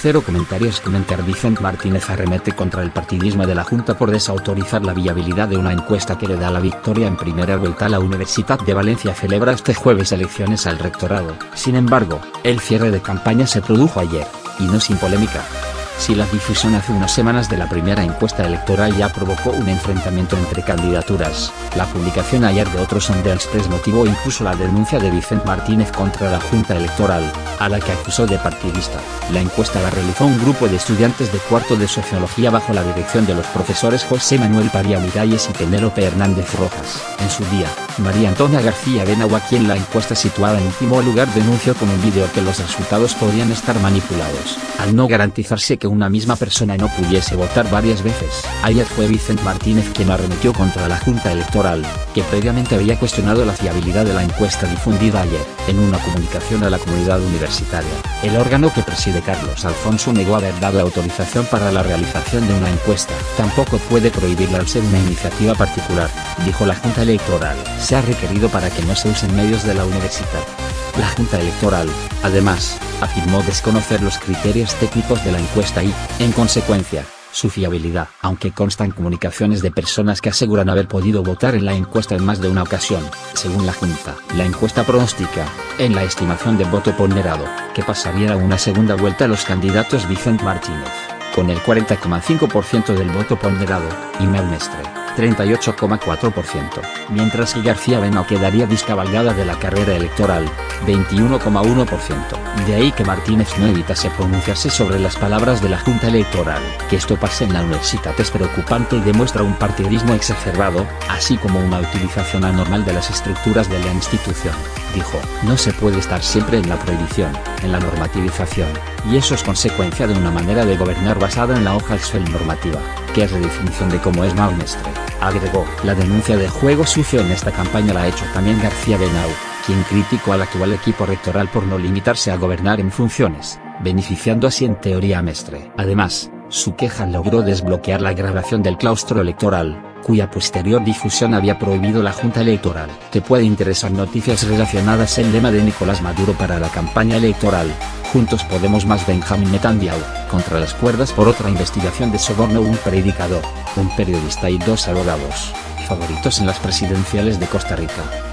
Cero comentarios comentar Vicente Martínez arremete contra el partidismo de la Junta por desautorizar la viabilidad de una encuesta que le da la victoria en primera vuelta. La Universidad de Valencia celebra este jueves elecciones al rectorado. Sin embargo, el cierre de campaña se produjo ayer, y no sin polémica. Si la difusión hace unas semanas de la primera encuesta electoral ya provocó un enfrentamiento entre candidaturas, la publicación ayer de otros sondeos motivó incluso la denuncia de Vicente Martínez contra la Junta Electoral, a la que acusó de partidista. La encuesta la realizó un grupo de estudiantes de cuarto de Sociología bajo la dirección de los profesores José Manuel Paria Miralles y Penélope Hernández Rojas. En su día, María Antonia García Benagua quien la encuesta situada en último lugar denunció con un vídeo que los resultados podrían estar manipulados, al no garantizarse que una misma persona no pudiese votar varias veces. Ayer fue Vicente Martínez quien arremetió contra la Junta Electoral, que previamente había cuestionado la fiabilidad de la encuesta difundida ayer. En una comunicación a la comunidad universitaria, el órgano que preside Carlos Alfonso negó haber dado autorización para la realización de una encuesta. Tampoco puede prohibirla al ser una iniciativa particular, dijo la Junta Electoral. Se ha requerido para que no se usen medios de la universidad. La Junta Electoral, además, afirmó desconocer los criterios técnicos de la encuesta y, en consecuencia, su fiabilidad. Aunque constan comunicaciones de personas que aseguran haber podido votar en la encuesta en más de una ocasión, según la Junta, la encuesta pronostica, en la estimación de voto ponderado, que pasaría a una segunda vuelta a los candidatos Vicente Martínez, con el 40,5% del voto ponderado, y Mestre 38,4%, mientras que García Beno quedaría discabalgada de la carrera electoral, 21,1%. De ahí que Martínez no evitase pronunciarse sobre las palabras de la Junta Electoral. Que esto pase en la universidad es preocupante y demuestra un partidismo exacerbado, así como una utilización anormal de las estructuras de la institución. Dijo, no se puede estar siempre en la prohibición, en la normativización, y eso es consecuencia de una manera de gobernar basada en la hoja Excel normativa, que es redefinición de cómo es Maumestre. Agregó, la denuncia de juego sucio en esta campaña la ha hecho también García Benau, quien criticó al actual equipo rectoral por no limitarse a gobernar en funciones, beneficiando así en teoría a Mestre. Además, su queja logró desbloquear la grabación del claustro electoral, cuya posterior difusión había prohibido la Junta Electoral. Te puede interesar noticias relacionadas el lema de Nicolás Maduro para la campaña electoral, Juntos Podemos más Benjamín Netanyahu, contra las cuerdas por otra investigación de soborno un predicador, un periodista y dos abogados, favoritos en las presidenciales de Costa Rica.